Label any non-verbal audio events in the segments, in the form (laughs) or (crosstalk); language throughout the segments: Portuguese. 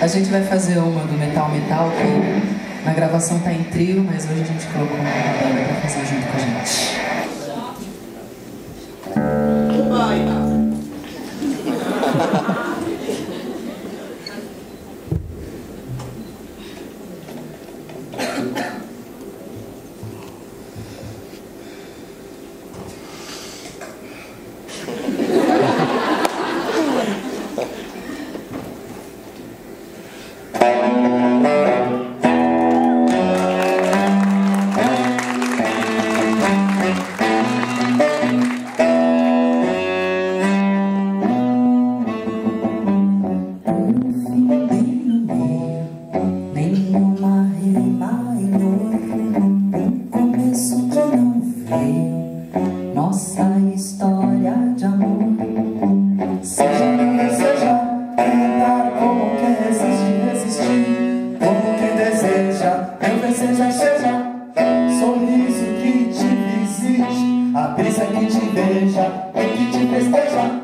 A gente vai fazer uma do Metal Metal, que na gravação tá em trio, mas hoje a gente colocou uma banda pra fazer junto com a gente. Nenhuma (laughs) Nossa história de amor. Seja quem deseja tentar como quem resiste, resistir. Como quem deseja, quem deseja, seja. Sorriso que te visite A brisa que te beija e que te festeja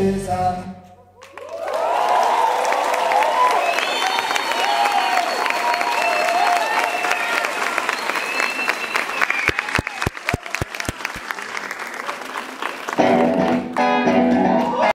um